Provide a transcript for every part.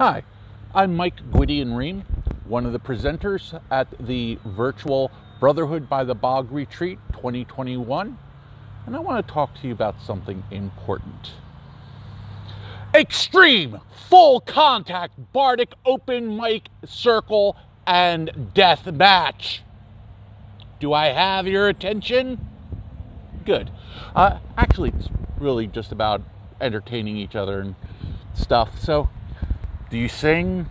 Hi, I'm Mike Gwydion Ream, one of the presenters at the virtual Brotherhood by the Bog Retreat 2021, and I want to talk to you about something important. Extreme, full contact, Bardic open mic circle and death match. Do I have your attention? Good. Uh, actually, it's really just about entertaining each other and stuff. So, do you sing?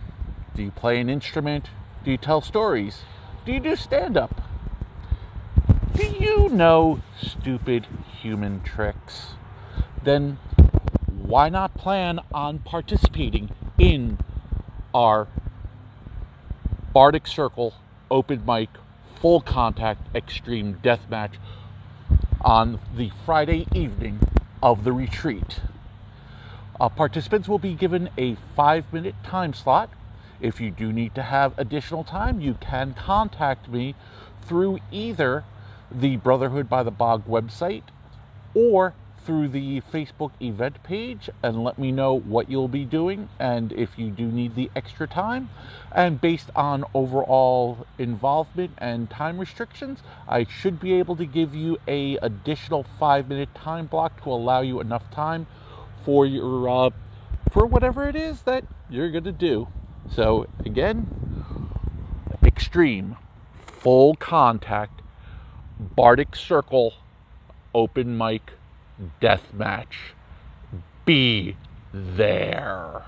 Do you play an instrument? Do you tell stories? Do you do stand up? Do you know stupid human tricks? Then why not plan on participating in our Bardic Circle open mic full contact extreme death match on the Friday evening of the retreat? Uh, participants will be given a five minute time slot. If you do need to have additional time, you can contact me through either the Brotherhood by the Bog website or through the Facebook event page and let me know what you'll be doing and if you do need the extra time. And based on overall involvement and time restrictions, I should be able to give you a additional 5 minute time block to allow you enough time for your uh, for whatever it is that you're going to do. So again, extreme, full contact, Bardic Circle, open mic, death match. Be there.